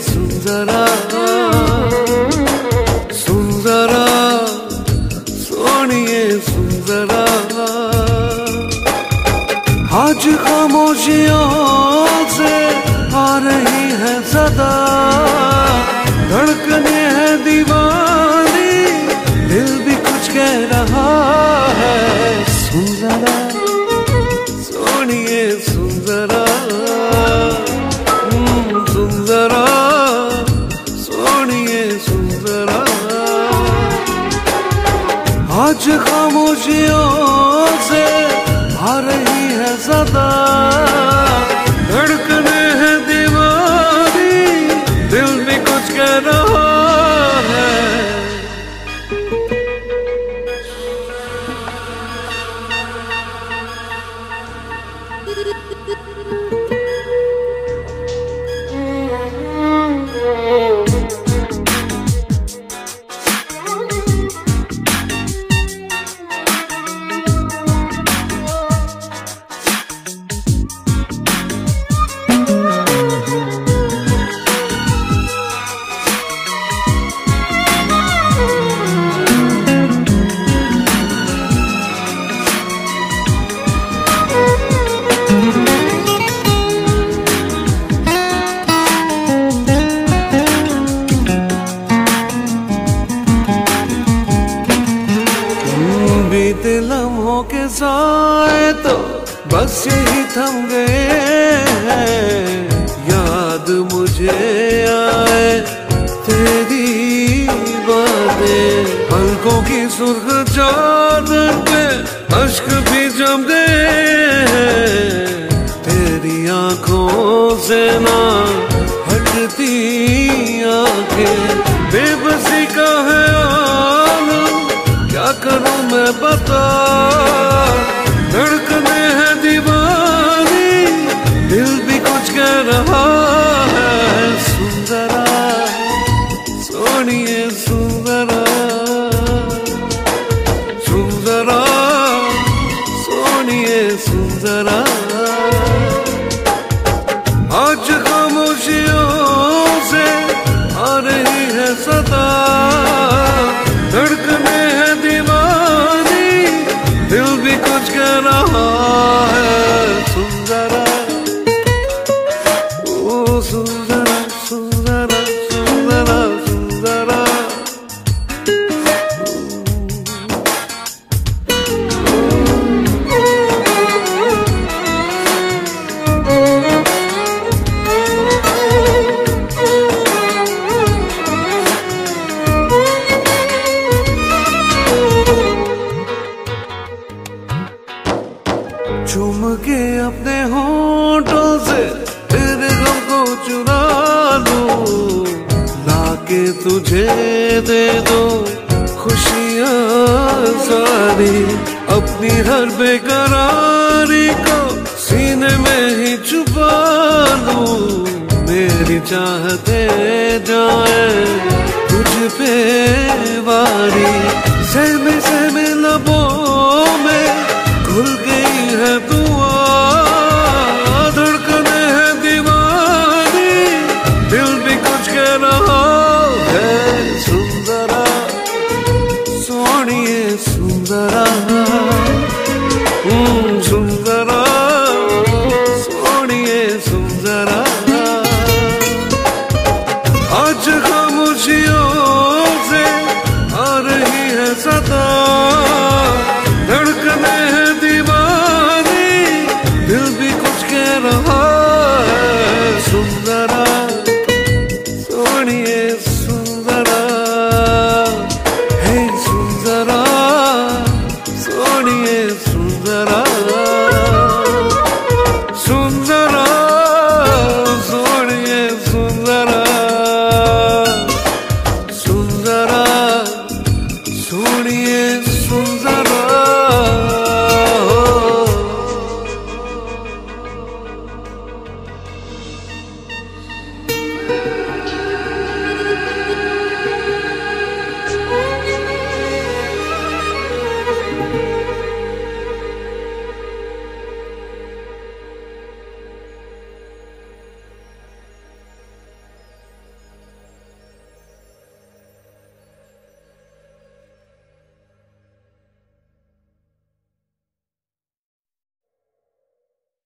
सुंदरा सुंदरा सोनिए सुंदरा। आज खामोशियों से आ रही है सदा। आज खामोशियों से आ रही है सदा। धड़कने हैं दीवानी दिल भी कुछ कह रहा साए तो बस यही थम गए। हैं याद मुझे आए तेरी बातें। पलकों की सुर्ख चादर पे अश्क भी जम गए। तेरी आँखों से ना हटती आँखें। बेबसी का है आलम, क्या करूँ मैं बता na तुझे दे दो खुशियाँ सारी, अपनी हर बेकरारी को सीने में ही छुपा लूँ। मेरी चाहते जाए तुझ पे वारी। सहमे सहमे लबों में घुल गई है तू saran